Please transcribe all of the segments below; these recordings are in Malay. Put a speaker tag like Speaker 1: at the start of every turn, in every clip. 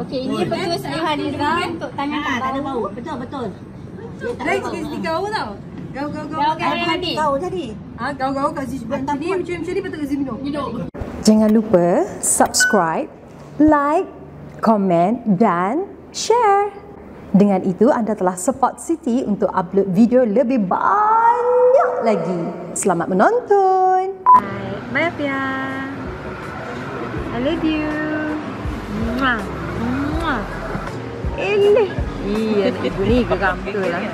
Speaker 1: Okey, ini betul saya Haliza untuk tanya
Speaker 2: Ah, tak ada
Speaker 1: kat
Speaker 2: bau. Betul, betul. Dia tak
Speaker 3: Lain
Speaker 2: ada bau.
Speaker 3: sikit stiker bau tau. Gau gau gau.
Speaker 1: Gau gau tadi.
Speaker 2: Kau tadi.
Speaker 3: Ah, gau gau kat sini macam ni, macam macam ni betul ke Zimino?
Speaker 4: Jangan lupa subscribe, like, komen dan share. Dengan itu anda telah support Siti untuk upload video lebih banyak lagi. Selamat menonton.
Speaker 3: Bye Pia. I love you. Mwah. Eleh. Iya, ibu ni geram betul lah.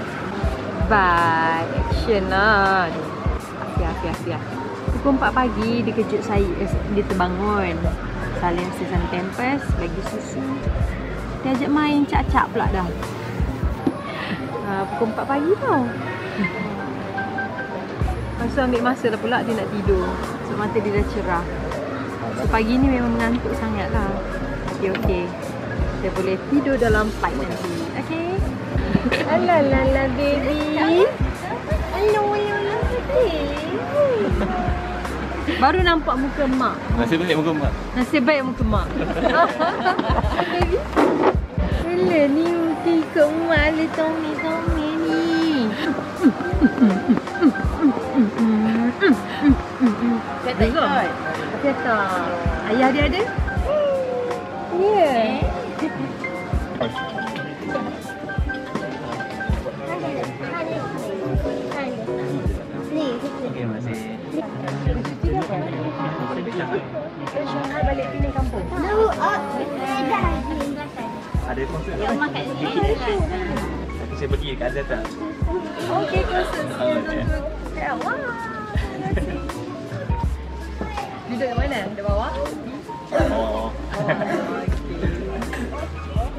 Speaker 3: Bye. Action lah. Afia, Afia, Afia. Pukul 4 pagi dia kejut saya. eh, Dia terbangun. Salin season campus. Bagi susu. Dia ajak main cak-cak pula dah. Uh, pukul 4 pagi tau. Lepas tu ambil masa dah pula dia nak tidur. Sebab mata dia dah cerah. So pagi ni memang mengantuk sangat lah. Okay, okay. Dia boleh tidur dalam pipe nanti. Okay. Alalala baby. Hello, hello, hello. Baru nampak muka mak.
Speaker 5: Nasib baik muka mak.
Speaker 3: Nasib baik muka mak. Baby. Hello, ni muka ikut mak le Tommy, Tommy ni.
Speaker 1: Tak ikut.
Speaker 3: Kata ayah dia ada? Ya.
Speaker 5: Okey,
Speaker 3: balik sini kampung.
Speaker 5: Ada konsert.
Speaker 1: Ya, rumah kat sini.
Speaker 5: Nanti saya pergi kat Azata.
Speaker 3: Okey. Ya, wah. Duduk kat mana? Di bawah?
Speaker 5: Oh.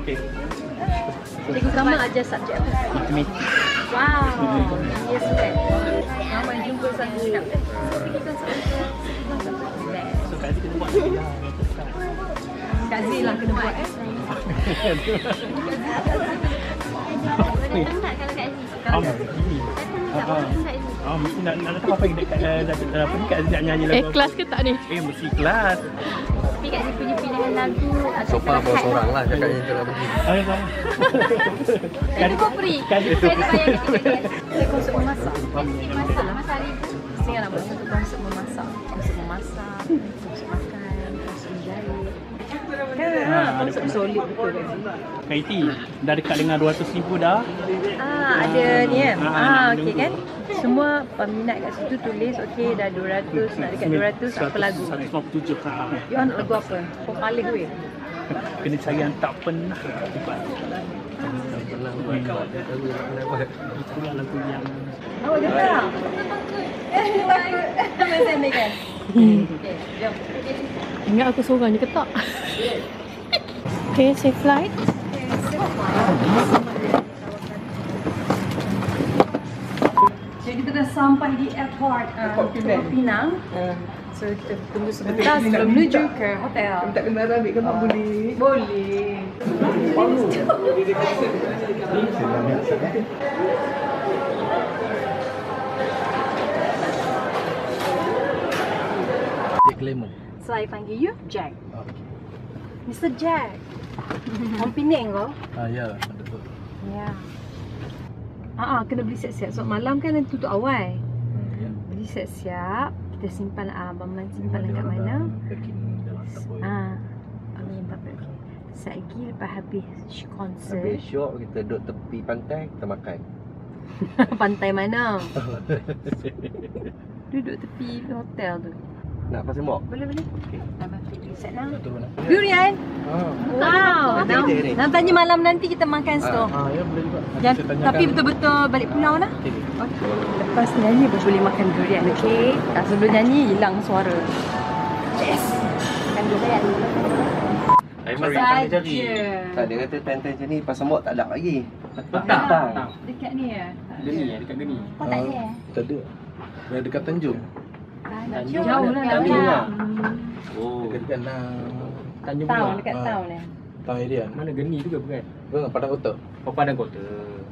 Speaker 5: Okey.
Speaker 3: Cikgu Kamal ajar subjek apa?
Speaker 5: Matematik.
Speaker 3: Wow. Yes, kan. Mama jumpa satu. So, pergi konsert
Speaker 5: Kat sini kena buat lah.
Speaker 3: Kak Zee lah kena buat eh.
Speaker 1: Tak kat sini?
Speaker 5: Ah,
Speaker 1: Kalau
Speaker 5: ini.
Speaker 1: datang tak
Speaker 5: Ah, ah.
Speaker 1: datang kat sini?
Speaker 5: Ah, mesti nak nak tahu apa yang dekat eh, dekat apa ni kat sini nak nyanyi lagu.
Speaker 4: Eh, kelas ke tak ni?
Speaker 5: Eh, mesti kelas.
Speaker 1: Tapi kat sini punya pilihan lagu atau
Speaker 6: So far bawa seorang lah cakapnya tak nak pergi.
Speaker 5: Ayo sama.
Speaker 1: Itu kau free.
Speaker 5: Kan itu.
Speaker 1: Saya nak bayar tiket.
Speaker 3: Saya konsert memasak.
Speaker 1: Masak, masak hari tu.
Speaker 3: Saya nak buat satu. Konsert memasak, Kan ah, konsert solid betul kan?
Speaker 5: KIT dah dekat dengan 200 ribu dah.
Speaker 3: Ah, ada ni kan?
Speaker 5: Ah,
Speaker 3: Ah, okey kan? Semua peminat kat situ tulis okey dah 200 nak dekat 200 apa lagu?
Speaker 5: 157 ha.
Speaker 3: You want lagu apa? Kau paling weh.
Speaker 5: Kena cari yang tak pernah dapat.
Speaker 6: Tak pernah buat lagu nak kena buat.
Speaker 5: Itulah lagu yang
Speaker 3: Awak jumpa tak? Sama saya kan? Okey, jom.
Speaker 4: Ingat aku seorang je ke tak? okay, safe flight.
Speaker 3: Jadi kita dah sampai di airport uh, Pulau Pinang. So kita tunggu sebentar sebelum menuju ke hotel.
Speaker 2: Tak kena ambil gambar boleh.
Speaker 3: Boleh.
Speaker 6: Jack Lemon.
Speaker 3: So I panggil you Jack. Mr. Jack. Orang Penang kau?
Speaker 6: Ah ya, betul.
Speaker 3: Ya. Ah, ah, kena beli siap-siap. So malam kan nanti tutup awal.
Speaker 6: Hmm, ya.
Speaker 3: Beli siap-siap. Kita simpan ah, Abang simpan dekat mana?
Speaker 6: dalam.
Speaker 3: Ah. Amin tak apa. Lagi lepas habis konsert.
Speaker 6: Habis shop kita duduk tepi pantai kita makan.
Speaker 3: Pantai mana? Duduk tepi hotel tu.
Speaker 6: Nak pasal mok?
Speaker 3: Boleh boleh.
Speaker 6: Turun lah.
Speaker 3: Durian.
Speaker 6: Ah.
Speaker 3: Wow.
Speaker 6: Ide ni.
Speaker 3: nam tanya malam nanti kita makan situ.
Speaker 6: Ah, ya boleh juga.
Speaker 3: Tapi betul-betul balik pulau lah.
Speaker 6: Okey.
Speaker 3: Lepas nyanyi baru boleh makan durian, okey? Tak sebelum nyanyi hilang suara. Yes. Makan durian.
Speaker 5: Saya masih akan cari.
Speaker 6: Tak dia kata pantai macam ni pasal mok tak ada lagi.
Speaker 5: Petang. Petang.
Speaker 3: Dekat ni ya.
Speaker 5: Geni ya, dekat geni.
Speaker 1: Kau tak ada?
Speaker 6: Tak ada. Dekat Tanjung.
Speaker 5: Tanjung.
Speaker 3: Jauh lah.
Speaker 6: Tanjung
Speaker 3: nak
Speaker 6: lah.
Speaker 5: Oh.
Speaker 6: Dekat-dekat nang
Speaker 5: Tanjung
Speaker 3: Town, dekat
Speaker 6: Ah.
Speaker 3: town eh.
Speaker 6: Town area.
Speaker 5: Mana geni juga bukan?
Speaker 6: Bukan Padang Kota.
Speaker 5: Oh, Padang Kota.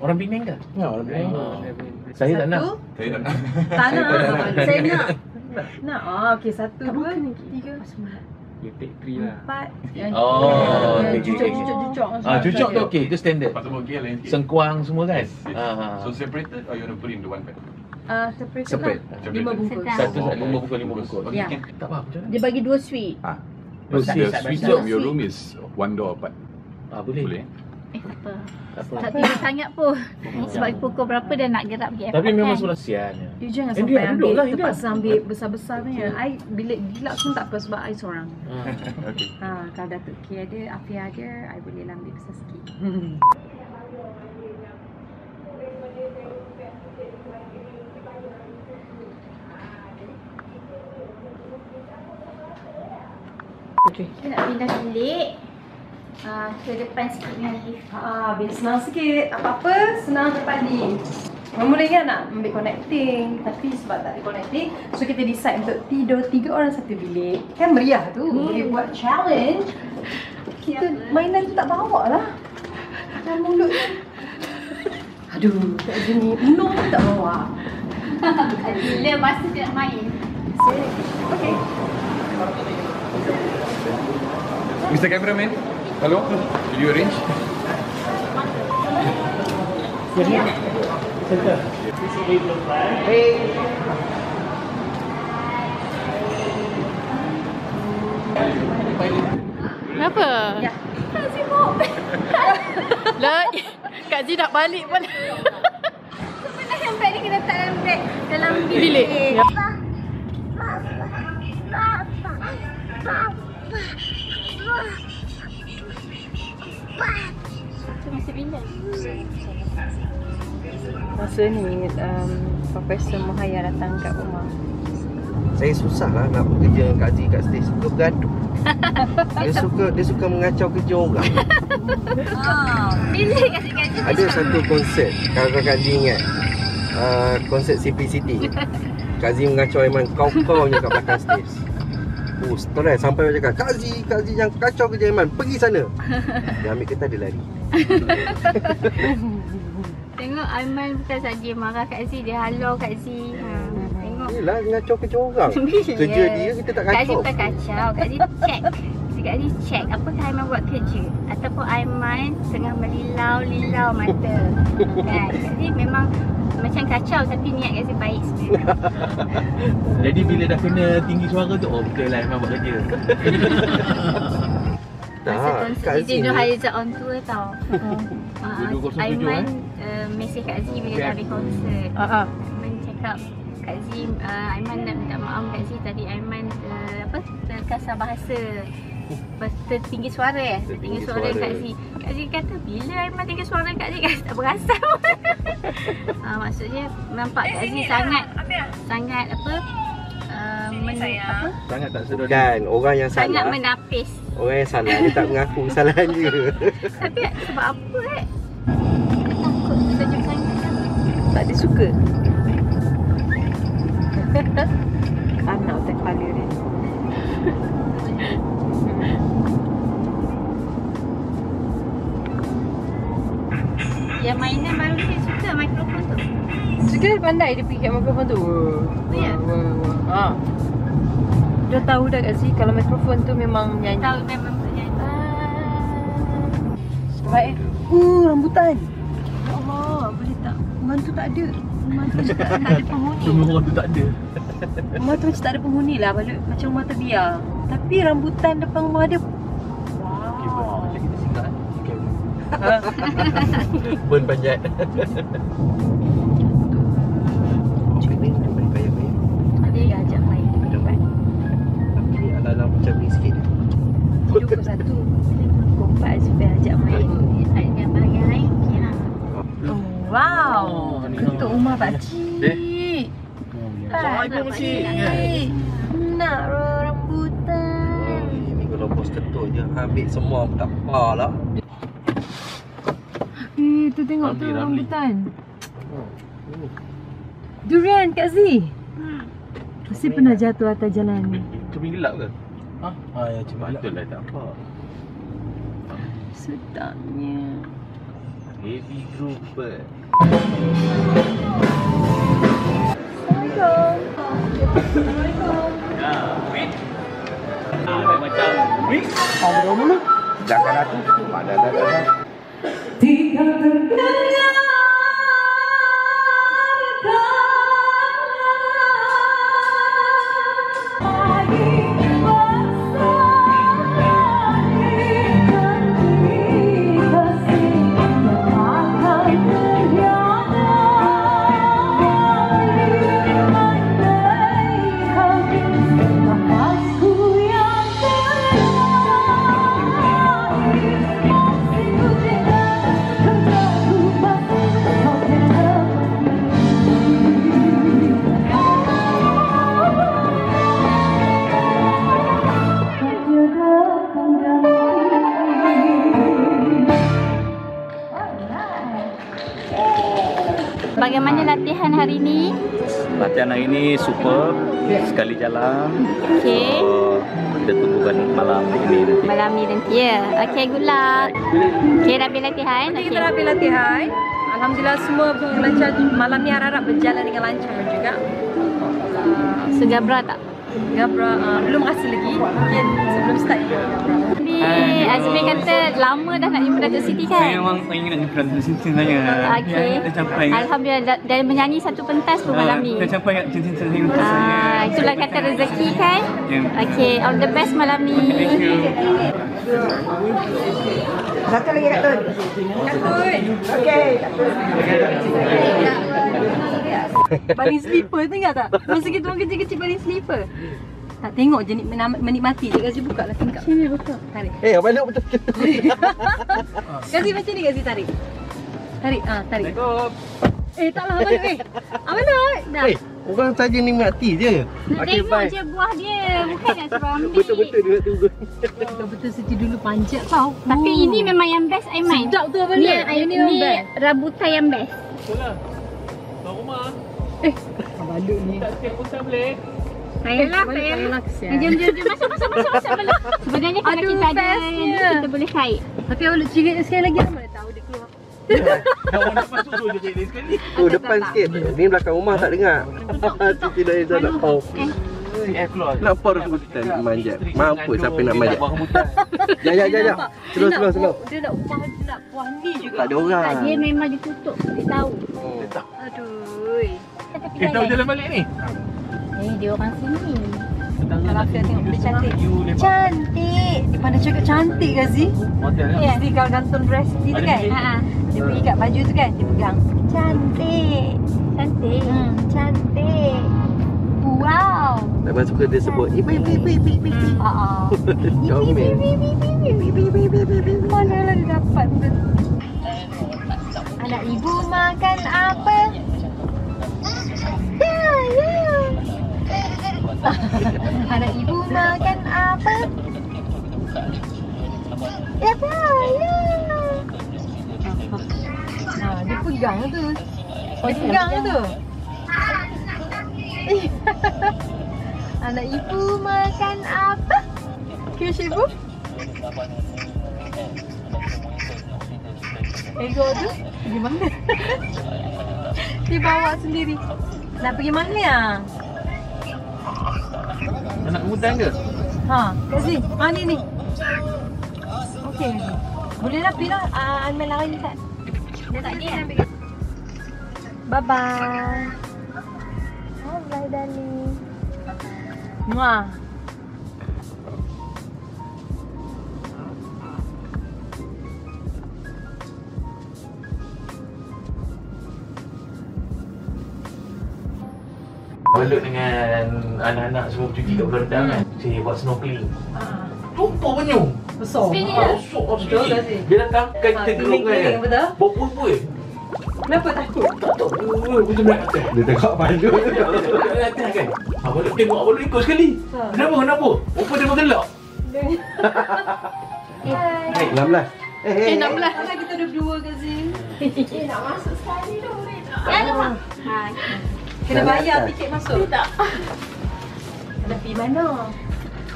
Speaker 5: Orang Penang ke?
Speaker 6: Ya, orang Penang.
Speaker 5: Oh.
Speaker 6: Saya tak nak. Saya tak nak.
Speaker 3: Tak nak. Saya nak. Nak. Ah, okey. Satu, dua, tiga.
Speaker 5: You take three lah.
Speaker 3: Empat.
Speaker 5: Oh, okay, okay, okay.
Speaker 3: Cucuk-cucuk
Speaker 5: Ah, cucuk tu okey, itu standard.
Speaker 7: Pasal mogel lain sikit.
Speaker 5: Sengkuang semua kan?
Speaker 7: Yes, yes.
Speaker 5: Ah,
Speaker 7: So separated or you want to put into one bag?
Speaker 3: Ah, separate
Speaker 5: Separate.
Speaker 3: lah. Lima bungkus.
Speaker 5: Satu
Speaker 7: Oh,
Speaker 5: lima
Speaker 7: okay.
Speaker 5: bungkus, lima bungkus.
Speaker 7: Okay,
Speaker 3: Ya.
Speaker 7: can.
Speaker 5: Tak apa, macam mana?
Speaker 8: Dia bagi dua suite.
Speaker 7: Ah.
Speaker 5: Oh,
Speaker 7: The
Speaker 5: siap,
Speaker 7: suite
Speaker 5: siap.
Speaker 7: of your room is one door apart.
Speaker 5: Ah, boleh.
Speaker 7: Boleh?
Speaker 1: Eh, tak apa.
Speaker 5: Tak apa.
Speaker 1: Tak tidur sangat pun. Sebab pukul berapa dah nak gerak pergi
Speaker 5: Tapi memang
Speaker 1: kan?
Speaker 5: sebelah sian. ya.
Speaker 3: You jangan sampai
Speaker 5: dia duduk
Speaker 3: ambil
Speaker 5: lah, dia.
Speaker 3: terpaksa ambil besar-besar punya. I bila gila pun tak apa sebab I seorang.
Speaker 5: Ah.
Speaker 7: Okay.
Speaker 3: Ha, kalau Datuk K ada, Afia ada, I boleh lah ambil besar sikit.
Speaker 1: Kita nak pindah bilik. Ah, ke depan sikit dengan lift.
Speaker 3: Ha, biar senang sikit. Apa-apa, senang depan ni. Mula kan nak ambil connecting. Tapi sebab tak ada connecting So kita decide untuk tidur tiga orang satu bilik. Kan meriah tu. Boleh buat challenge. Kita mainan tu tak bawa lah. Dalam mulut. Tu Aduh, kat sini. Uno pun tak bawa.
Speaker 1: Bila masa kita nak main.
Speaker 3: Okay
Speaker 7: Mr. Cameraman, hello. Will you arrange?
Speaker 8: Kenapa?
Speaker 3: Ya.
Speaker 8: Tak sibuk. Lah, Kak Zee nak balik pun.
Speaker 1: Pernah yang ni kena letak dalam beg dalam
Speaker 8: Bilik.
Speaker 1: bilik.
Speaker 8: Ya.
Speaker 1: Tu masa bila?
Speaker 3: Masa ni um, Profesor Mahaya datang kat rumah.
Speaker 6: Saya susah lah nak bekerja dengan Kak Zee kat stage. Suka bergaduh. Dia suka dia suka mengacau kerja orang.
Speaker 1: Oh, bila kasi gaji
Speaker 6: Ada satu konsert. Kalau Kak Zee ingat uh, Konsert CPCT Kak Zee mengacau Aiman. Kau-kaunya kat belakang stage Oh, stress sampai cakap Kak Zee, Kak Zee jangan kacau kerja Aiman Pergi sana Dia ambil kereta dia lari
Speaker 1: Tengok Aiman bukan saja marah Kak Z, dia halau Kak Z. Ha, tengok.
Speaker 6: Yelah ngacau kerja orang
Speaker 1: Bila?
Speaker 6: Kerja dia kita tak
Speaker 1: Kak Z
Speaker 6: kacau
Speaker 1: bukan kacau. Kak Z check. Kak Z check apakah Aiman buat kerja ataupun Aiman tengah melilau-lilau mata. kan? Z memang macam kacau tapi niat Kak Z baik sebenarnya.
Speaker 5: Jadi bila dah kena tinggi suara tu, oh betul lah memang buat kerja.
Speaker 1: Masa
Speaker 6: Tak,
Speaker 1: konsert
Speaker 6: Kak
Speaker 1: DJ
Speaker 6: Zee
Speaker 1: Nur
Speaker 6: ni
Speaker 1: Haiza on tour tau. Ah,
Speaker 5: 2007,
Speaker 1: Aiman
Speaker 5: eh?
Speaker 1: uh, mesej Kak Z bila
Speaker 5: Okay.
Speaker 1: dah habis konsert.
Speaker 8: Ah, ah.
Speaker 1: Aiman cakap Kak Z, uh, Aiman nak minta maaf Kak Z tadi Aiman uh, apa terkasar bahasa. Lepas tertinggi suara eh. Tertinggi
Speaker 6: Tertinggi
Speaker 1: suara,
Speaker 6: suara.
Speaker 1: Kak Z Kak Z kata bila Aiman tinggi suara Kak Z Kak Z tak pun uh, Maksudnya nampak Kak Z sangat Sangat apa uh, men, apa?
Speaker 5: Sangat tak sedar.
Speaker 6: Kan orang yang
Speaker 1: Sangat
Speaker 6: salah.
Speaker 1: menapis.
Speaker 6: Orang yang salah dia tak mengaku kesalahan dia.
Speaker 1: Tapi sebab apa eh? Takut terjun sangat
Speaker 3: Tak ada suka. Anak otak kepala dia
Speaker 1: Yang mainan baru ni saya suka mikrofon tu
Speaker 3: Suka pandai dia pergi kat mikrofon tu
Speaker 1: Ya.
Speaker 3: Wah, wah. Ha. Dah tahu dah kat sini kalau mikrofon tu memang nyanyi
Speaker 1: Tahu memang bernyanyi
Speaker 3: Baik. Uh, rambutan. Ya Allah, boleh tak? Rumah tu tak ada. Rumah tu macam tak, tak ada penghuni.
Speaker 5: Orang tu tak ada.
Speaker 3: Rumah tu macam tak ada penghuni lah. Balik, macam rumah terbiar. Tapi rambutan depan rumah dia.
Speaker 6: Ini ala-ala macam ni sikit
Speaker 3: Tidur pukul satu. Pukul empat supaya ajak main.
Speaker 1: Yang bahagian lain okey lah
Speaker 3: Oh, wow.
Speaker 5: Oh,
Speaker 3: Ketuk
Speaker 5: oh.
Speaker 3: rumah pakcik.
Speaker 5: Eh?
Speaker 1: Nak
Speaker 3: pakcik. Nak rambutan.
Speaker 6: Ini kalau bos ketuk je Ambil semua tak apa lah
Speaker 3: tengok
Speaker 5: Ramli,
Speaker 3: tu
Speaker 5: Ramli.
Speaker 3: rambutan. Durian Kak Z. Mesti pernah jatuh atas jalan ni.
Speaker 5: Cermin gelap ke? Ha? Ah, ya cermin gelap. Betul lah tak apa.
Speaker 3: Sedapnya.
Speaker 5: Heavy grouper.
Speaker 3: Assalamualaikum.
Speaker 5: Ah, wait. Ah, memang
Speaker 7: Ni, ngobrol dulu. Jangan aku. Ada ada ada.
Speaker 1: Bagaimana latihan hari ini?
Speaker 9: Latihan hari ini super sekali jalan.
Speaker 1: Okey.
Speaker 9: So, kita tunggukan malam ini nanti.
Speaker 1: Malam ni nanti ya. Okey, good luck. Okey, dah habis latihan.
Speaker 3: Nanti kita dah habis latihan. Alhamdulillah semua lancar. Malam ni harap-harap berjalan dengan lancar juga.
Speaker 1: Segabra tak?
Speaker 3: Gabra uh, belum rasa lagi. Mungkin sebelum start je.
Speaker 1: Azmi, Azmi kata lama dah nak jumpa Datuk Siti kan?
Speaker 9: Saya memang ingin nak jumpa Datuk Siti saya.
Speaker 1: Okey.
Speaker 9: Dah sampai.
Speaker 1: Alhamdulillah dah menyanyi satu pentas pun malam ni.
Speaker 9: Dah sampai kat cinta saya untuk saya.
Speaker 1: Ah, itulah kata rezeki kan?
Speaker 9: Ya.
Speaker 1: Okey, all the best malam ni.
Speaker 9: Thank you.
Speaker 2: Satu lagi Kak Tun. Okey, Kak Tun.
Speaker 3: Baling slipper tu ingat tak? Masa kita orang kecil-kecil baling slipper. Tak tengok je ni- menikmati. Cik Gazi buka lah tingkap. Sini buka. Tarik.
Speaker 6: Eh, abang Luk betul.
Speaker 3: Gazi macam ni Gazi tarik. Tarik. Ah, tarik. Eh, taklah Abang Luk eh. Abang Luk. Dah.
Speaker 6: Eh, orang saja nikmati je.
Speaker 1: Nak
Speaker 6: Okey,
Speaker 1: tengok
Speaker 6: bye.
Speaker 1: je buah dia. Bukan nak suruh ambil.
Speaker 6: Betul-betul dia nak tunggu.
Speaker 3: Betul-betul seti dulu panjat tau.
Speaker 1: Tapi ini memang yang best Aiman.
Speaker 3: Sedap tu Abang
Speaker 1: Ni,
Speaker 3: Luk.
Speaker 1: ni,
Speaker 3: Yang ni memang
Speaker 1: ni
Speaker 3: best.
Speaker 1: rambutan yang best.
Speaker 3: Abang Luk ni.
Speaker 1: Payahlah,
Speaker 3: Abang
Speaker 1: Payahlah.
Speaker 3: payahlah kesian.
Speaker 1: Jom, jom, jom. Masuk, masuk, masuk. masuk. Sebenarnya kalau
Speaker 3: Aduh,
Speaker 1: kita ada yang ni, kita boleh kait.
Speaker 3: Tapi Abang Luk cirit sekali lagi mana tahu dia keluar.
Speaker 5: Awak nak masuk tu je cik sekali.
Speaker 6: Oh, depan sikit. Ni belakang rumah tak dengar. Siti dah Izzah nak pau.
Speaker 5: CF keluar.
Speaker 6: Nak pau rebutan manjat. Mampu siapa nak manjat.
Speaker 5: Rambutan.
Speaker 6: Ya, ya, ya, ya. Slow, slow, slow.
Speaker 3: puas- Dia nak upah, dia nak puas ni juga.
Speaker 6: Tak ada orang.
Speaker 1: Tak, dia memang ditutup. Dia tahu.
Speaker 3: Aduh.
Speaker 1: Tapi
Speaker 5: Eh, tahu jalan balik ni?
Speaker 1: Eh, dia orang sini.
Speaker 3: Kalau Afia tengok dia cantik. Cantik. Dia pandai cakap cantik
Speaker 5: kan?
Speaker 1: Ya.
Speaker 3: Mesti kalau gantung dress dia tu kan.
Speaker 1: Ha, ha.
Speaker 3: Dia pergi kat baju tu kan. Dia pegang. Cantik.
Speaker 1: Cantik.
Speaker 3: Hmm, cantik. Wow.
Speaker 6: Memang suka dia sebut. Ibu, ibu, ibu, ibu, ibu.
Speaker 3: Ha ah.
Speaker 6: Comel.
Speaker 3: Mana lah dia dapat tu. Anak ibu makan apa? Ya, ya. Anak ibu makan apa? Ya, ya. Ha, dia pegang tu. Dia pegang tu. Anak ibu makan apa? Kiss ibu. Ego tu pergi mana? Dia bawa sendiri. Nak pergi mana ya?
Speaker 5: Anak rambutan ke?
Speaker 3: Ha, kat sini. Ha ni ni. Okey. Boleh lah pergi lah. Uh, Alman lari kat. Dia tak ni ambil. Bye bye. Bye bye darling. Muah.
Speaker 5: Balut dengan anak-anak semua cuci kat belah rendah kan? Saya buat snorkeling. Tumpah penyu.
Speaker 3: Besar.
Speaker 5: Masuk oh,
Speaker 3: Betul
Speaker 5: sikit.
Speaker 3: tak sih?
Speaker 5: Dia datang kan
Speaker 3: Ha,
Speaker 5: kita geruk kan. puih-puih.
Speaker 3: Kenapa takut?
Speaker 5: Tak tahu. Aku tu naik atas.
Speaker 6: Dia tengok pandu.
Speaker 5: Naik atas kan. Abang tengok Abang ikut sekali.
Speaker 3: Ha.
Speaker 5: Kenapa? Kenapa? Rupa dia bergelak.
Speaker 6: Eh, 16. Eh, eh,
Speaker 3: Eh, 16 lah kita ada berdua kat sini.
Speaker 1: Ya, lemak. Ha.
Speaker 3: Kena
Speaker 6: Dah
Speaker 3: bayar
Speaker 6: atas.
Speaker 3: tiket masuk. Tak. Nak pergi mana?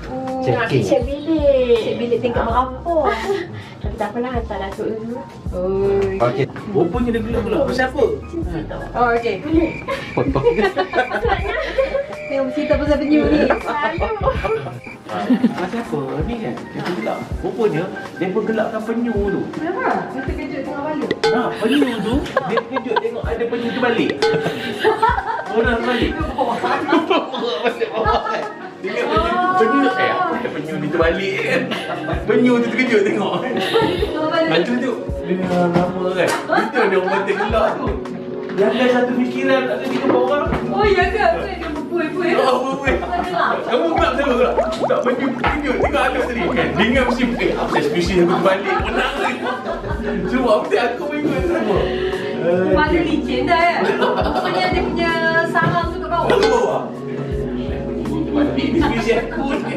Speaker 3: Oh,
Speaker 6: Checking.
Speaker 3: Cek bilik. Cek bilik tingkat berapa?
Speaker 10: Tapi tak apalah hantar Datuk dulu.
Speaker 3: Oh,
Speaker 6: Okey.
Speaker 5: Rupanya dia gelak-gelak. Pasal apa?
Speaker 3: oh okey.
Speaker 6: Potong.
Speaker 3: Tengok cerita pasal penyu ni.
Speaker 5: Pasal apa? Ni kan, kita gelap. Rupanya, dia pergelapkan penyu tu.
Speaker 3: Kenapa? Saya terkejut tengah balik.
Speaker 5: Ha, penyu tu, dia terkejut tengok ada penyu tu balik. Orang balik. Dia ingat penyu, penyu, eh apa penyu ni terbalik kan. Penyu tu terkejut tengok. Macam tu, dia lama kan. Itu dia orang mata gelap tu. Yang ada satu fikiran, tak ada tiga orang.
Speaker 3: Oh ya ke? Saya dia berpuai-puai.
Speaker 5: Oh, apa Kamu gelap sama tak? Tak penyu terkejut. Tengok ada tadi kan. Dia ingat mesti, eh apa spesies aku terbalik. Menang ni. Cuma apa aku ikut sama.
Speaker 3: Mana licin dah ya? Rupanya dia punya sarang tu kat bawah.
Speaker 5: Aku bawah. Spesies aku ni.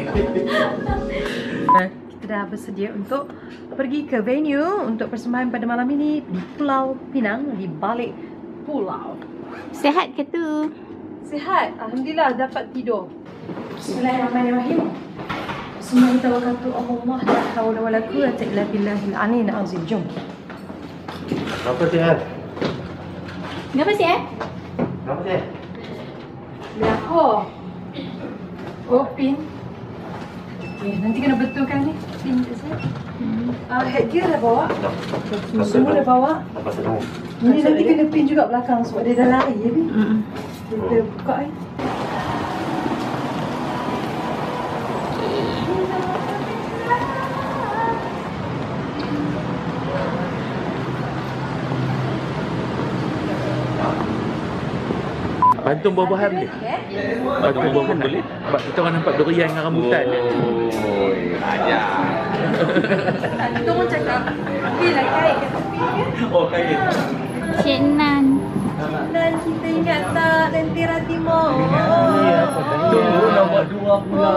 Speaker 3: Kita dah bersedia untuk pergi ke venue untuk persembahan pada malam ini di Pulau Pinang di balik pulau.
Speaker 1: Sehat ke tu?
Speaker 3: Sihat, alhamdulillah dapat tidur. Bismillahirrahmanirrahim. Bismillahirrahmanirrahim. Allah la hawla wala quwwata illa billahil aliyyil azim. Jom.
Speaker 5: Apa sihat?
Speaker 1: Kenapa sihat?
Speaker 5: Apa sihat?
Speaker 3: Lahor. Oh, pin. Okay, nanti kena betulkan ni. Pin tu saya. Ah, headgear dah bawa. Semua dah bawa.
Speaker 5: Apa sedang?
Speaker 3: Ini nanti kena pin juga belakang sebab dia dah lari ya, Bin. Kita buka eh.
Speaker 5: Bantung buah-buahan boleh? Bantung buah-buahan boleh? Sebab kita orang nampak durian dengan rambutan.
Speaker 9: Oh, ajar.
Speaker 3: Kita orang cakap, okey lah kait kat tepi.
Speaker 5: Oh, kaya.
Speaker 1: Cik Nan.
Speaker 3: Dan kita ingat tak Lentera Timur.
Speaker 5: Tunggu nombor dua pula.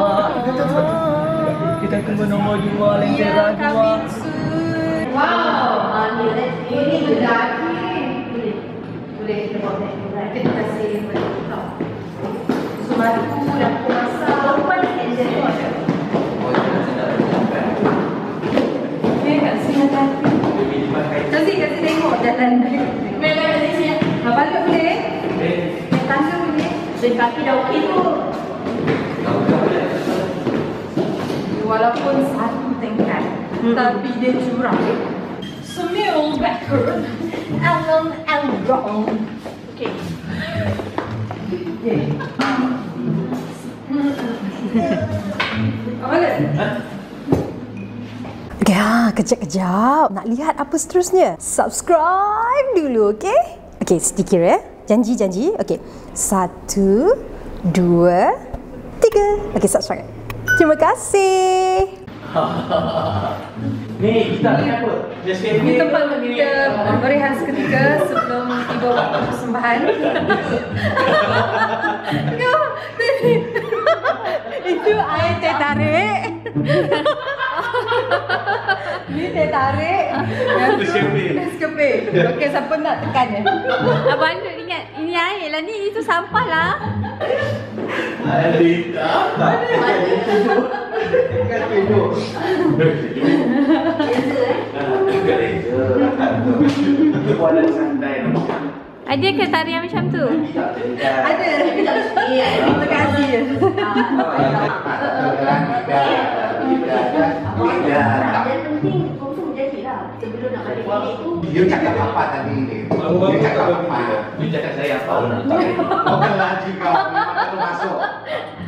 Speaker 5: Kita tunggu nombor dua,
Speaker 3: Ya, coming soon. Wow. Ini lelaki. Boleh. Boleh kita buat that. Kita tengok jalan dia. Memang kat sini. Ha, balik boleh? Naik tangga boleh? Dan kaki dah okey tu. Walaupun satu tingkat, tapi dia curang. Semil better. Along and wrong. Okay. Okay. Apa dia?
Speaker 4: Okay, ha, kejap-kejap. Nak lihat apa seterusnya? Subscribe dulu, okay? Okay, sedikit ya. Janji-janji. Okay. Satu, dua, tiga. Okay, subscribe. Terima kasih.
Speaker 5: Ni, kita ni apa?
Speaker 3: Ini tempat untuk kita berehat seketika sebelum tiba waktu persembahan. Kau itu air teh tarik. Ini teh tarik.
Speaker 5: Nescafe.
Speaker 3: Okey, siapa nak tekan ya?
Speaker 1: Abang Duk ingat ini air lah ni. Itu sampah lah.
Speaker 5: Alita. Kan. Buat santai
Speaker 1: Ada ke tarian macam tu?
Speaker 3: Ada. Terima kasih.
Speaker 11: Dia cakap apa tadi ni? Dia cakap apa?
Speaker 5: Dia cakap saya apa
Speaker 11: Bukan lagi kau memang terus masuk.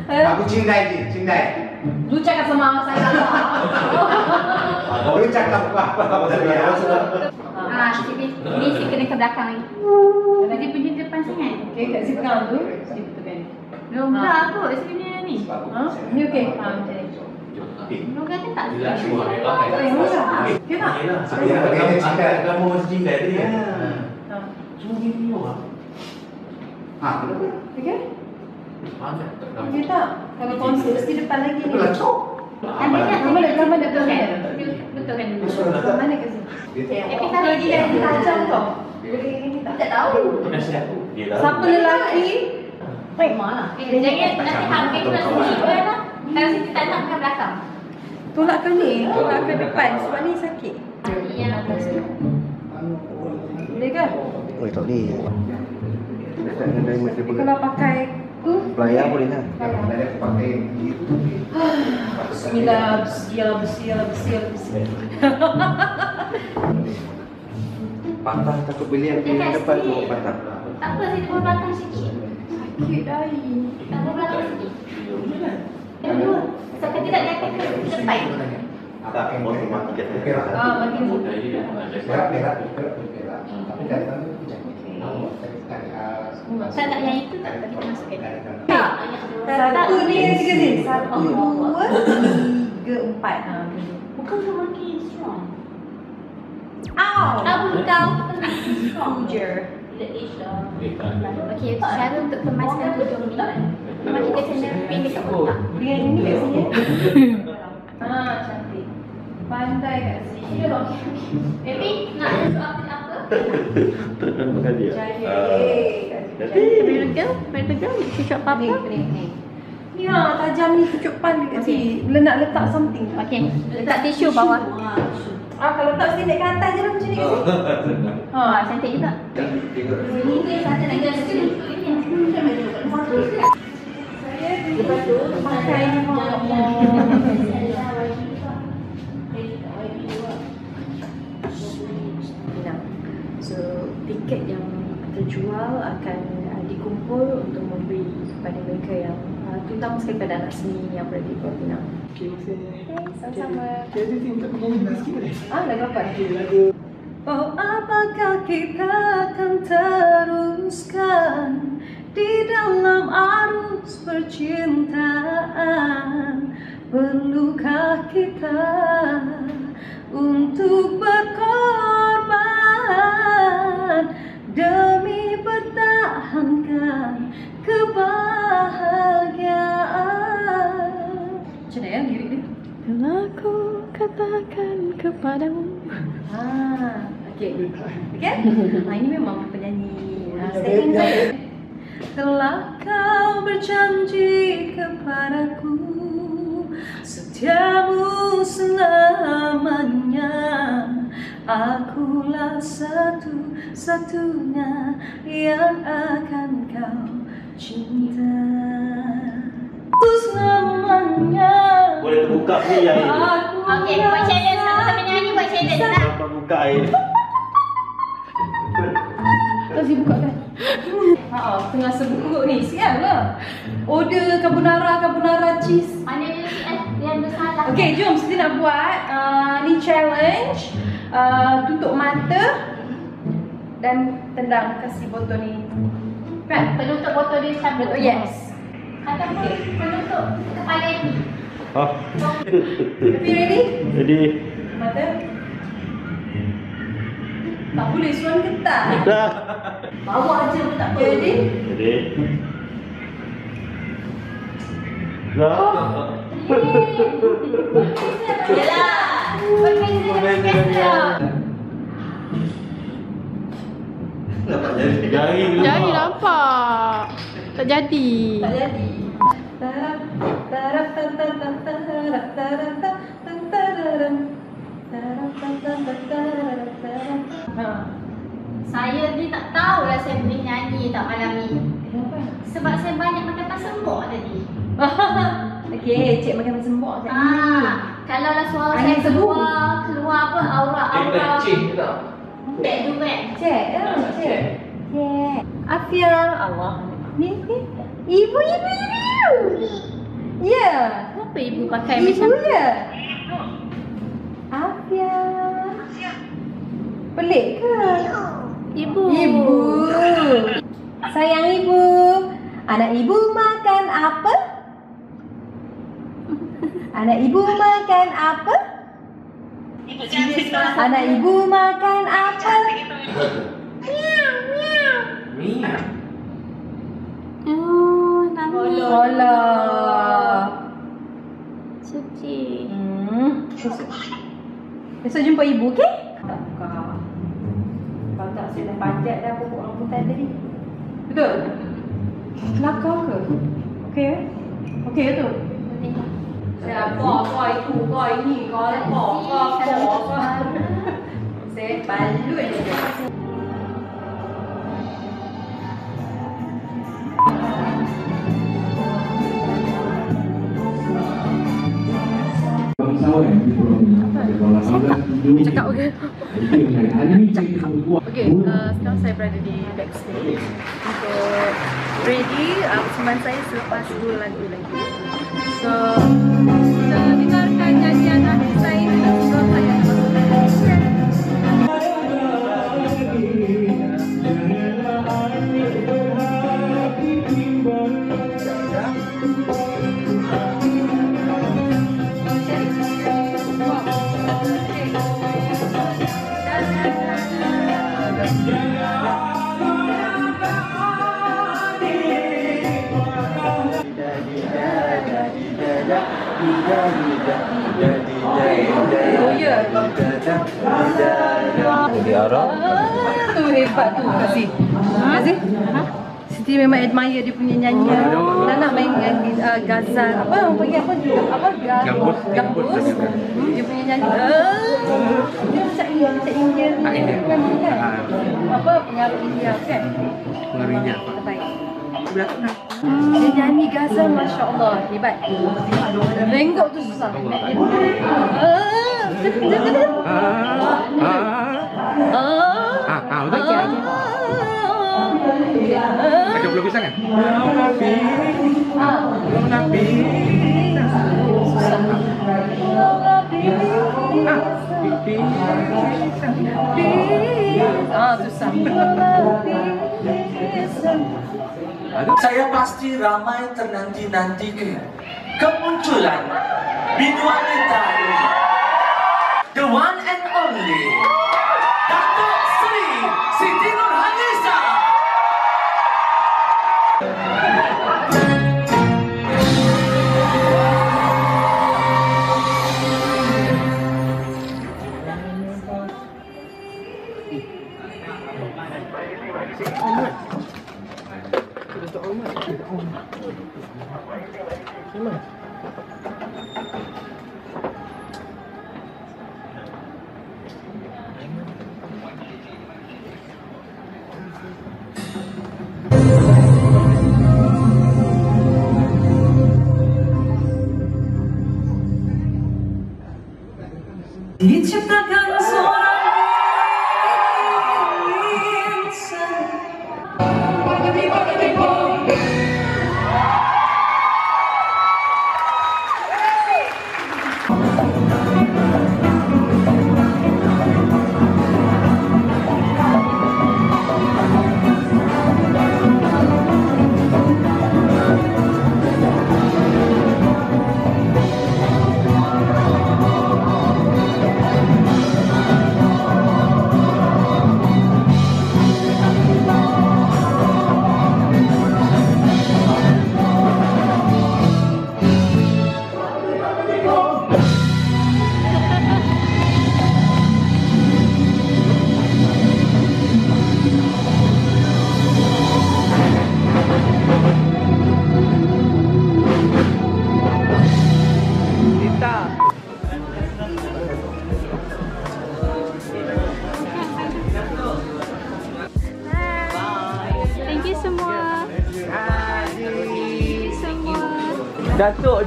Speaker 11: Aku cindai je, cindai.
Speaker 3: Lu cakap sama saya
Speaker 11: Lu cakap apa? Apa tadi?
Speaker 1: Ah, sini, ni si kena ke belakang lagi. Nanti punya depan sangat.
Speaker 3: Okey, kat sini pegang tu. Sini betulkan.
Speaker 1: Longgar kot sini ni.
Speaker 3: Ha? Ni okey. Ha, macam ni.
Speaker 1: Ke tak?
Speaker 5: Jelas semua dia
Speaker 3: Tak
Speaker 5: pakai.
Speaker 3: Okey tak?
Speaker 11: Nak pakai dia cinta.
Speaker 5: Kamu masih cinta tadi kan?
Speaker 3: Ha.
Speaker 5: Cuma gini orang.
Speaker 11: Ha, kenapa?
Speaker 3: Okey?
Speaker 5: Mana tak tahu.
Speaker 3: Tak? Kalau konsep mesti depan lagi ni.
Speaker 1: Ada tak?
Speaker 3: Kamu dah kamu dah
Speaker 1: Betulkan.
Speaker 3: betul. Kat mana kat sini?
Speaker 1: Tapi
Speaker 3: Kalau tajam. Boleh ini tak? Tak tahu.
Speaker 5: Nasihat aku. Dia dah.
Speaker 3: Siapa lelaki? Baik mana?
Speaker 1: Eh, Jangan nanti hampir kena sini lah. Kalau sini tak nak ke belakang.
Speaker 3: Tolakkan ni, tolakkan depan sebab ni sakit.
Speaker 1: Yang atas tu.
Speaker 3: Boleh ke?
Speaker 6: Oh, tak boleh.
Speaker 3: Kalau pakai
Speaker 6: Pelayar boleh lah.
Speaker 11: Pakai itu.
Speaker 3: Bismillah, bismillah, bismillah, bismillah, bismillah.
Speaker 6: Patah takut beli yang yang depan tu patah.
Speaker 1: Tak apa, saya tengok belakang sikit.
Speaker 3: Sakit dahi.
Speaker 1: Tak apa belakang sikit. Kedua, saya tidak dia akan.
Speaker 5: Tak,
Speaker 11: lah.
Speaker 3: Ah, makin.
Speaker 11: Tapi
Speaker 1: Saya tak yang itu tak kita masukkan.
Speaker 3: Satu ni yang tiga ni. Satu, dua, tiga, empat. Ha,
Speaker 1: Bukan kau makin strong.
Speaker 3: Ow!
Speaker 1: Apa kau?
Speaker 3: Hujar.
Speaker 1: Okey, cara untuk kemaskan tudung ni Kena pin dekat otak
Speaker 3: Dengan ini kat sini. Ah, cantik. Pandai kat sini.
Speaker 1: Baby, nak soal apa?
Speaker 9: Bukan dia.
Speaker 3: Jaya.
Speaker 9: Jadi,
Speaker 1: Better girl, better girl, cucuk apa?
Speaker 3: Pening, pening, pening. Ni ha, tajam ni cucuk pan dekat sini. Bila nak letak something.
Speaker 1: Okey, letak tisu bawah
Speaker 3: Ah, kalau letak sini dekat atas je lah macam ni kat sini. Ha,
Speaker 1: Ha, cantik juga Ini ni satu lagi ada sini
Speaker 3: Lepas tu, pakai. So, tiket yang terjual akan uh, dikumpul untuk memberi kepada mereka yang uh, terutama sekali pada anak seni yang berada di Pulau Pinang. Okay, sama-sama. Ah, lagu apa? Oh, apakah kita akan teruskan di dalam arus percintaan? Perlukah kita untuk berkorban demi pertahankan kebahagiaan? Macam mana ya lirik dia?
Speaker 8: Bila ku katakan kepadamu
Speaker 3: Ah, okey. Okey? Ah, ini memang penyanyi second saya. Telah kau berjanji kepadaku Setiamu selamanya Akulah satu-satunya yang akan kau cinta Selamanya
Speaker 9: boleh terbuka ni yang ini.
Speaker 1: Okey, buat challenge sama-sama nyanyi buat challenge lah
Speaker 9: buka air.
Speaker 3: Kasih buka kan? Haa, tengah sebut ni. Sial lah. Order carbonara, carbonara cheese.
Speaker 1: Mana dia lagi eh, yang bersalah
Speaker 3: Okay, jom Siti nak buat uh, ni challenge. Uh, tutup mata dan tendang kasih botol ni. Kan?
Speaker 1: Penutup botol dia cabut
Speaker 3: Oh, yes.
Speaker 1: Ataupun penutup kepala ini
Speaker 9: Oh.
Speaker 3: Tapi ready?
Speaker 9: Jadi,
Speaker 3: Mata. Tak boleh, suan ketat.
Speaker 9: dah.
Speaker 3: Bawa aja pun tak apa. Ready?
Speaker 9: Jadi. Dah.
Speaker 1: Yelah Berbeza
Speaker 5: Nampak jadi.
Speaker 9: Jari dulu.
Speaker 8: Jari nampak Tak jadi
Speaker 3: Tak jadi. Tarap, tarap, tarap, tarap, tarap, tarap, tarap, tarap. Ha.
Speaker 1: Saya ni tak tahulah saya boleh nyanyi tak malam ni
Speaker 3: Kenapa?
Speaker 1: Sebab saya banyak makan pasal mbok tadi
Speaker 3: Okey, cik makan sembok tadi.
Speaker 1: Ah, kalau lah suara
Speaker 3: Angin
Speaker 1: saya
Speaker 3: sebu.
Speaker 1: keluar, keluar apa aura-aura
Speaker 5: tak?
Speaker 1: Bad tu kan?
Speaker 3: Cik, ya, cik. Cik. Afia, Allah. Ni, ni. Ibu, ibu, ibu. Ya.
Speaker 1: Kenapa ibu pakai
Speaker 3: Ibu
Speaker 1: macam
Speaker 3: ya. Pelik ke?
Speaker 1: Ibu
Speaker 3: Ibu. Sayang ibu. Anak ibu makan apa? Anak ibu makan apa? Anak ibu makan apa? Miau, miau.
Speaker 1: Oh, nangis
Speaker 3: Alah.
Speaker 1: Sedih
Speaker 3: Hmm. Besok, besok jumpa ibu, okey? Tak buka. Kalau tak, saya dah panjat dah pokok rambutan tadi. Betul? Kelakar ke? Okey eh? Okey ke tu? Saya apa, apa itu, kau ini, kau apa, kau apa, apa. Saya balut je. Cakap ke? Okay, uh, sekarang saya berada di backstage. Untuk ready uh, persembahan saya selepas dua lagu lagi. Hebat tu Kasih. Kasih. Ha? Siti memang admire dia punya nyanyian. Dan nak main nyanyi uh, gazal. Apa orang panggil apa? Apa? Ga-
Speaker 6: Gambus.
Speaker 3: Gambus. Hmm, Dia punya nyanyi. Uh, dia macam India, macam India ni. Memang kan? Apa pengaruh India kan?
Speaker 6: Pengaruh India.
Speaker 3: Terbaik. Dia nyanyi gazal Masya Allah Hebat Renggok tu susah Ah, Jep, jep, jep, jep.
Speaker 6: Ah,
Speaker 3: Ah,
Speaker 6: Belum pisang kan?
Speaker 3: Ah, susah.
Speaker 12: Saya pasti ramai ternanti-nantikan kemunculan Bindu Anita ini. The one and only Datuk Sri Siti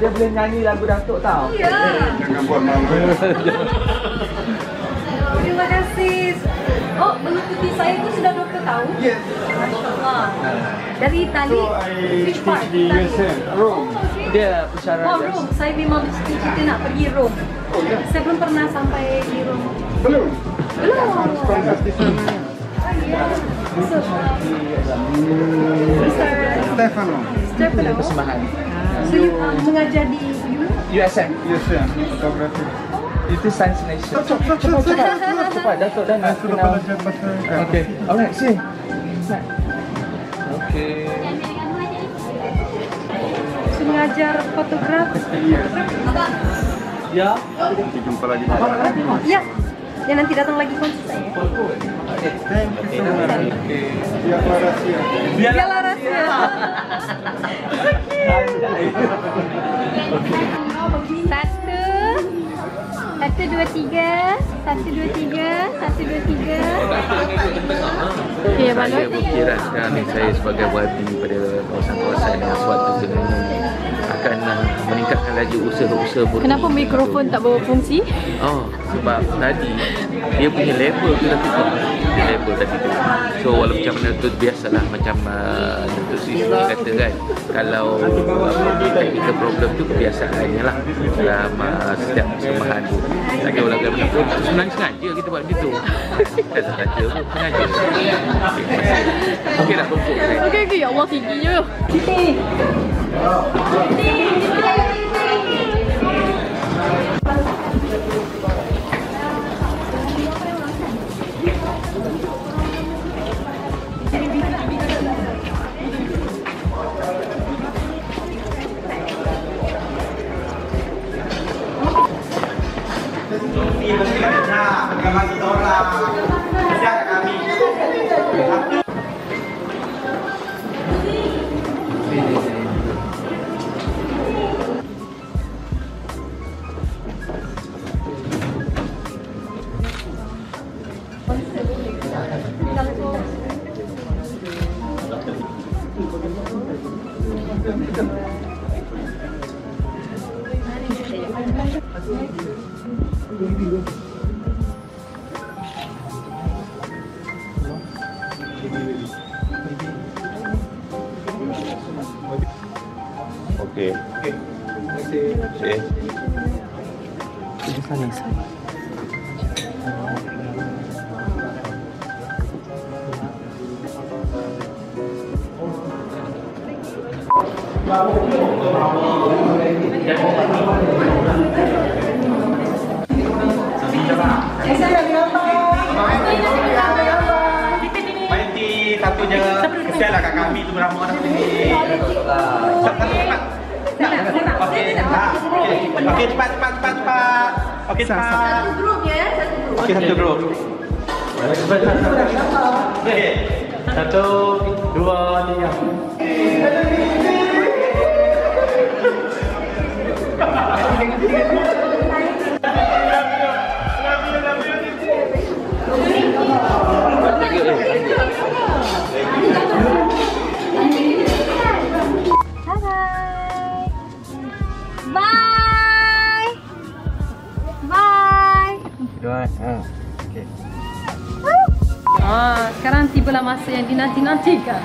Speaker 12: dia boleh nyanyi lagu Datuk tau.
Speaker 3: Ya.
Speaker 6: Jangan buat malu.
Speaker 3: Terima kasih. Oh, mengikuti saya tu sudah 20 tahun?
Speaker 6: Yes.
Speaker 3: Masya Allah. Dari Itali? Which part? Itali?
Speaker 6: Rome.
Speaker 12: Dia pusara
Speaker 3: Oh. Rome. Saya memang mesti kita nak pergi Rome. Saya belum pernah sampai di Rome.
Speaker 6: Belum. Di sana.
Speaker 3: Oh, ya. So,
Speaker 6: Stefano.
Speaker 3: Stefano.
Speaker 12: Persembahan.
Speaker 3: So, you mengajar di?
Speaker 12: USM.
Speaker 6: Ya. Fotografi.
Speaker 12: Itu Science Nation. Cepat, cepat, cepat, cepat. Datuk dah nak
Speaker 6: Sudah
Speaker 12: kenal. Okay. Alright, see. Okay.
Speaker 3: So, mengajar fotografi?
Speaker 12: Ya.
Speaker 6: Kita jumpa lagi.
Speaker 3: Ya. Dia nanti datang lagi konser saya.
Speaker 6: Thank you so much. Biarlah rahsia.
Speaker 3: Biarlah rahsia.
Speaker 1: Satu. Satu, dua, tiga. Satu, dua, tiga. Satu, dua, tiga. Okay,
Speaker 5: Saya berkira sekarang ni saya sebagai YB pada kawasan-kawasan yang sewaktu dengan ini akan uh, meningkatkan saja usaha-usaha.
Speaker 3: Kenapa mikrofon tak berfungsi?
Speaker 5: Oh, sebab tadi dia punya level tu dah tukar. Dia level tadi tu. So walau macam mana tu biasalah macam uh, Datuk Sri Sri kata kan kalau uh, technical problem tu kebiasaannya lah dalam uh, setiap persembahan tu. Tak kira lagu mana pun sebenarnya sengaja kita buat macam tu. Tak sengaja pun sengaja. Okey, Okey dah tutup.
Speaker 3: Okey, okey. Ya Allah, tingginya.
Speaker 11: Pengalaman kita orang. Siap kat kami.
Speaker 5: Okey. Terima kasih.
Speaker 11: Nanti satu je kesian lah kat kami tu beramah dah sini. Cepat, cepat. Okey. Okey, Okey, cepat, cepat, cepat, cepat. Okey. Satu grup ya, satu grup. Okey, satu grup. Okey. Satu, dua, tiga.
Speaker 3: Tibalah masa yang dinanti-nantikan.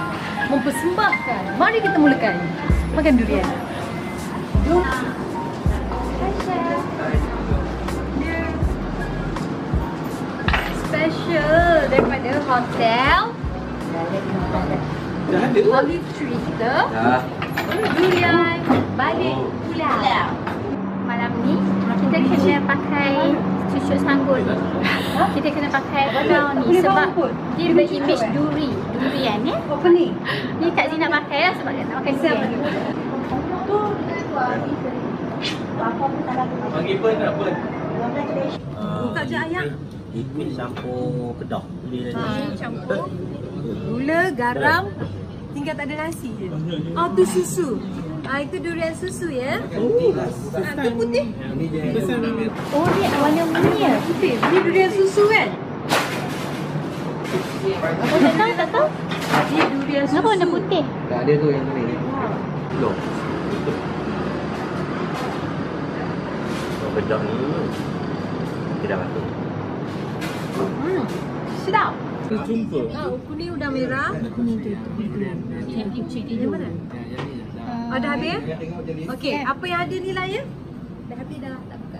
Speaker 3: Mempersembahkan. Mari kita mulakan. Makan durian.
Speaker 1: Special daripada hotel Olive Tree. Durian balik pulau. Malam ni kita kena pakai cucuk sanggul. Kita kena pakai brown ni sebab dia berimage duri, durian ya. Apa ni? Ni Kak Zina pakai lah sebab dia nak makan durian.
Speaker 11: Bagi pun tak pun.
Speaker 3: Buka je ayam.
Speaker 11: Ikut campur kedah.
Speaker 3: Ha, campur. Gula, garam. Tinggal tak ada nasi je. Oh, tu susu. Ah, itu durian susu ya. Ah, tu putih.
Speaker 1: Oh, dia warna ni ya.
Speaker 3: Putih. Ni durian susu kan?
Speaker 1: Apa tak tahu, tak tahu.
Speaker 3: Ni durian susu.
Speaker 1: Kenapa warna putih?
Speaker 6: Tak ada tu yang ni. Belum.
Speaker 5: Bedak ni tidak masuk.
Speaker 3: Hmm. Sedap.
Speaker 11: Terjumpa.
Speaker 3: Ah, kuning udah merah. Kuning tu. Yang mana? Ah, dah habis ya? Okey, apa yang ada ni lah ya? Dah habis dah, tak buka.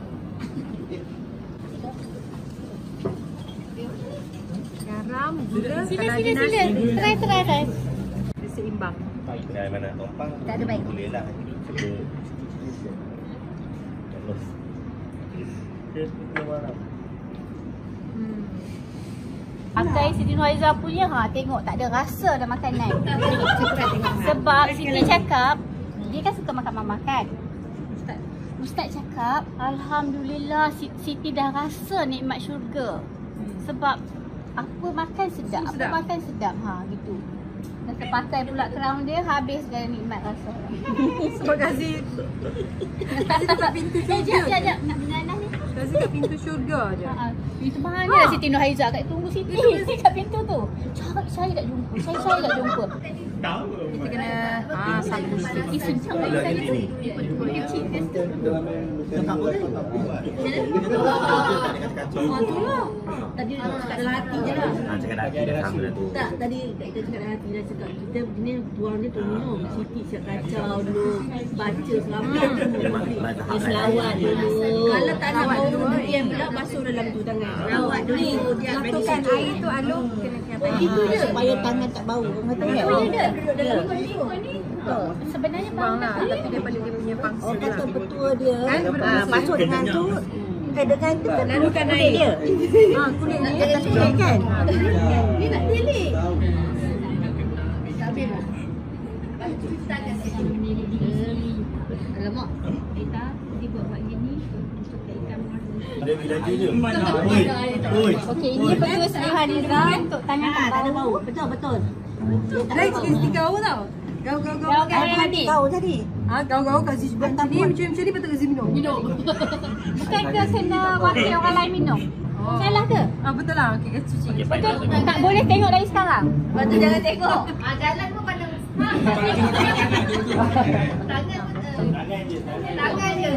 Speaker 3: Garam, gula,
Speaker 1: Sila,
Speaker 3: kalau
Speaker 1: sila,
Speaker 3: ada
Speaker 1: sila.
Speaker 3: nasi,
Speaker 1: Try, try, try.
Speaker 3: dia seimbang.
Speaker 11: Dari mana tumpang?
Speaker 1: Tak ada baik.
Speaker 11: Boleh lah.
Speaker 3: Hmm.
Speaker 1: Pakai Siti Nurhaliza punya ha tengok tak ada rasa dah makanan. Sebab Siti cakap dia kan suka makan makan. Ustaz Ustaz cakap alhamdulillah Si- Siti dah rasa nikmat syurga. Sebab apa makan sedap, apa
Speaker 3: sedap.
Speaker 1: makan sedap ha gitu. Dah terpakai pula crown dia habis dah nikmat rasa.
Speaker 3: Terima kasih. Kasih tempat pintu
Speaker 1: Eh, jap, jap, jap. Nak binanas
Speaker 10: Kazi kat pintu syurga je.
Speaker 1: Ha, itu mana lah Siti Nurhaiza kat tunggu Siti kat pintu tu. Cari saya tak jumpa. Saya saya tak jumpa.
Speaker 10: Kita kena ah saling sikit.
Speaker 1: Isu cakap saya tu. Kecil dia tu.
Speaker 2: Ah, tu lah. Tadi dia cakap dalam hati je lah.
Speaker 6: Ha, cakap hati dah sama dah tu.
Speaker 2: Tak, tadi kita cakap dalam hati dah cakap kita ni tuang dia tu minum. Siti siap kacau dulu. Baca selamat. Dia selawat dulu. Kalau tak nak pula basuh dalam tu tangan. Selawat dulu. Dia
Speaker 10: Masukkan air tu alung kena kena
Speaker 2: Oh, itu supaya tangan tak bau. Kata tak
Speaker 1: dia duduk dalam ni. Sebenarnya
Speaker 10: Bang lah tapi daripada dia punya pangsa
Speaker 2: Oh, kata
Speaker 10: lah.
Speaker 2: petua dia.
Speaker 10: Kan.
Speaker 2: Ah, masuk dengan tu. Dengan tu kan
Speaker 10: Lalukan
Speaker 2: kulit
Speaker 10: air.
Speaker 2: dia.
Speaker 10: Ah kulit ni
Speaker 2: Atas kulit kan?
Speaker 1: Dia tak tilik. Alamak, kita dia buat buat gini untuk ikan Okey, ini Siti Nurhaiza untuk tangan
Speaker 2: Ah, tak ada
Speaker 1: bau.
Speaker 2: Betul, betul.
Speaker 10: Lain sikit sikit kau tau. Kau kau kau.
Speaker 1: Kau kau tadi.
Speaker 2: Kau tadi.
Speaker 10: Ah kau kau Kazi buat macam ni macam macam ni betul Kazi minum.
Speaker 1: Minum. Bukan ke kena wakil orang lain minum? Salah ke?
Speaker 10: Ah betul lah. Okey kita cuci.
Speaker 1: Betul tak boleh tengok dari sekarang.
Speaker 2: Tu jangan tengok.
Speaker 1: Ah jalan pun pandang. Tangan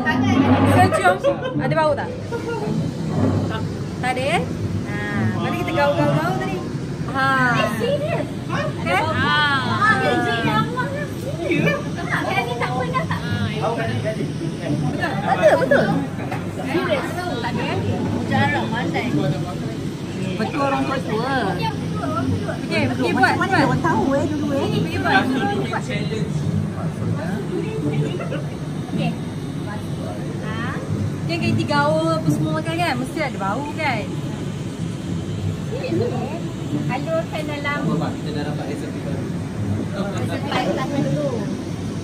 Speaker 1: tangan.
Speaker 10: Ada bau tak? Tak ada eh? Ah, tadi kita tadi. Ha. Kan?
Speaker 1: Ah, lah. Gaji tak pernah tak?
Speaker 2: Ada, betul.
Speaker 1: Eh?
Speaker 2: Orang tua tua.
Speaker 10: Okey, pergi buat.
Speaker 2: Mana
Speaker 10: buat.
Speaker 2: orang tahu eh dulu eh.
Speaker 10: Pergi buat.
Speaker 1: Okey.
Speaker 10: Kan kita gaul apa semua makan kan? Mesti ada bau kan?
Speaker 1: Halurkan dalam
Speaker 13: Kita dah dapat resep.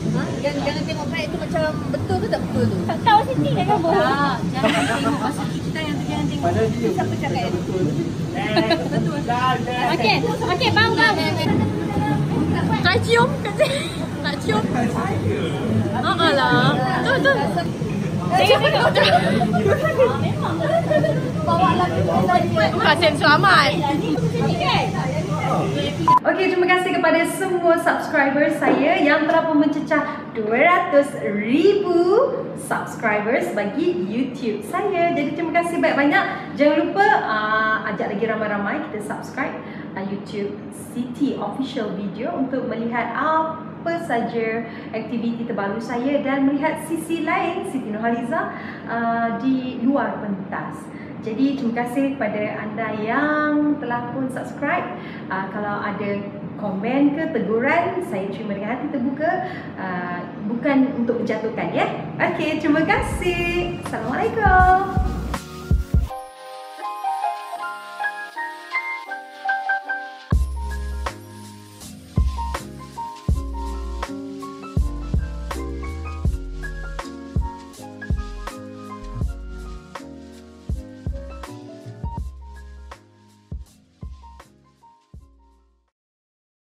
Speaker 2: Ha? Jangan, jangan tengok baik tu macam betul ke tak betul tu?
Speaker 1: Tak tahu Siti dah kan bohong.
Speaker 10: Ah, jangan tengok cuci tangan tu jangan tengok.
Speaker 1: Siapa cakap yang betul? Okey, okey bang bang.
Speaker 10: Tak cium kat sini. Tak cium. Ha lah. Tu tu. Pasien selamat.
Speaker 3: Okey, terima kasih kepada semua subscriber saya yang telah pun mencecah 200,000 subscribers bagi YouTube saya. Jadi terima kasih banyak-banyak. Jangan lupa uh, ajak lagi ramai-ramai kita subscribe uh, YouTube City Official Video untuk melihat apa saja aktiviti terbaru saya dan melihat sisi lain Siti Nurhaliza uh, di luar pentas. Jadi terima kasih kepada anda yang telah pun subscribe. Uh, kalau ada komen ke teguran, saya terima dengan hati terbuka. Uh, bukan untuk menjatuhkan ya. Okey, terima kasih. Assalamualaikum.